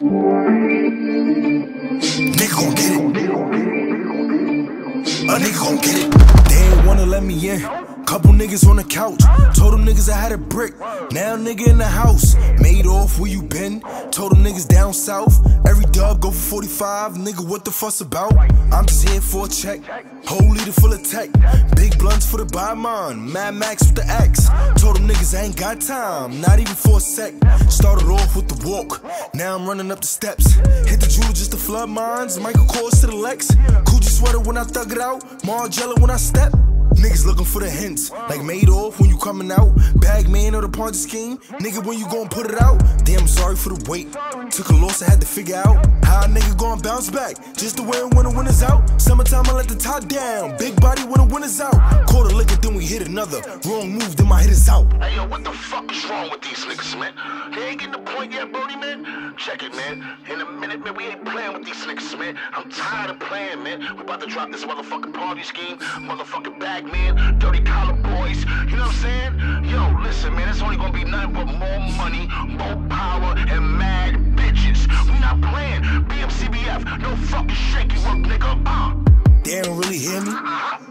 Nigga gon' get it. A nigga gon' get it. They ain't wanna let me in. Couple niggas on the couch. Told them niggas I had a brick. Now nigga in the house. Madoff where you been. Told them niggas down south. Every dub go for 45. Nigga, what the fuss about? I'm just here for a check. Whole leader full of tech. Big blunts for the buy mine. Mad Max with the X. Told them niggas I ain't got time. Not even for a sec. Started off with the walk. Now I'm running up the steps. Hit the jeweler just to flood mines. Michael Kors to the Lex. Gucci sweater when I thug it out. Margiela when I step. Niggas looking for the hints, like Madoff when you coming out. Bag man or the Ponzi scheme, nigga when you gon' put it out. Damn, sorry for the wait. Took a loss, I had to figure out how a nigga gon' bounce back. Just the way when the winter's out. Summertime, I let the top down. Big body when the winter's out. Caught a liquor, then we hit another. Wrong move, then my hit is out. Hey yo, what the fuck is wrong with these niggas, man? They ain't getting the point yet, Brody, man. Check it, man. In a minute, man, we ain't playing with these niggas, man. I'm tired of playing, man. We about to drop this motherfucking party scheme, motherfucking bag man, dirty collar boys. You know what I'm saying? Yo, listen, man, it's only gonna be nothing but more money, more power, and mad bitches. We not playing. BMCBF, no fucking shaky work, nigga. Uh. They ain't really hear me.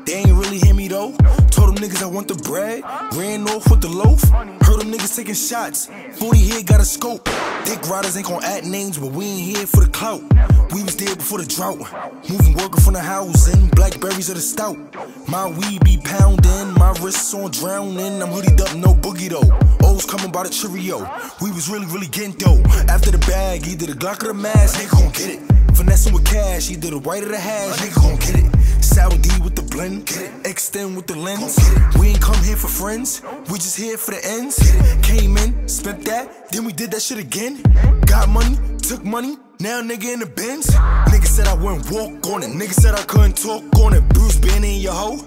They ain't really hear me though. Told them niggas I want the bread. Ran off with the loaf. Heard them niggas taking shots. 40 here got a scope. Dick riders ain't gon' add names, but we ain't here for the clout. We was there before the drought. Moving worker from the housing. Blackberries of the stout. My weed be pounding. My wrists on drowning. I'm hoodied up, no boogie though. O's coming by the Cheerio. We was really, really getting dough. After the bag, either the Glock or the mask, nigga gon' get it. Finessing with cash, either the white or the hash, nigga gon' get it. D with the blend, extend with the lens. We ain't come here for friends, we just here for the ends. Came in, spent that, then we did that shit again. Got money, took money, now nigga in the Benz. Nigga said I wouldn't walk on it, nigga said I couldn't talk on it. Bruce Banner in your hoe.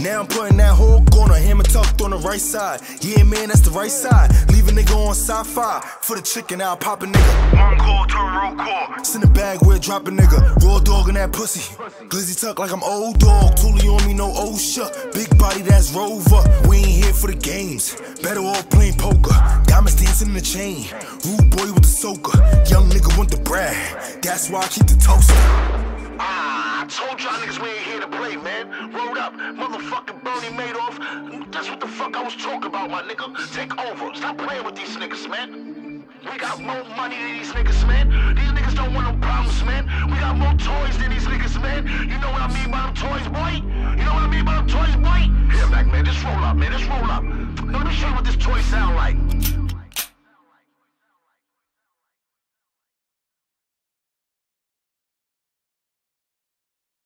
Now I'm putting that whole corner, hammer tucked on the right side. Yeah, man, that's the right side. Leave a nigga on for the chicken, I'll pop a nigga. Mongol to real call. Send a bag where drop a nigga. Raw dog in that pussy. Glizzy tuck like I'm old dog. Toolie on me, no OSHA. Big body, that's Rover. We ain't here for the games. Better off playing poker. Diamonds dancing in the chain. Rude boy with the soaker. Young nigga want the brag. That's why I keep the toaster. Ah, I told y'all niggas we ain't here to play, up, motherfucking Bernii Madoff. That's what the fuck I was talking about, my nigga. Take over. Stop playing with these niggas, man. We got more money than these niggas, man. These niggas don't want no problems, man. We got more toys than these niggas, man. You know what I mean by them toys, boy? You know what I mean by them toys, boy? Here, back, man. Just roll up, man. Just roll up. Let me show you what this toy sound like.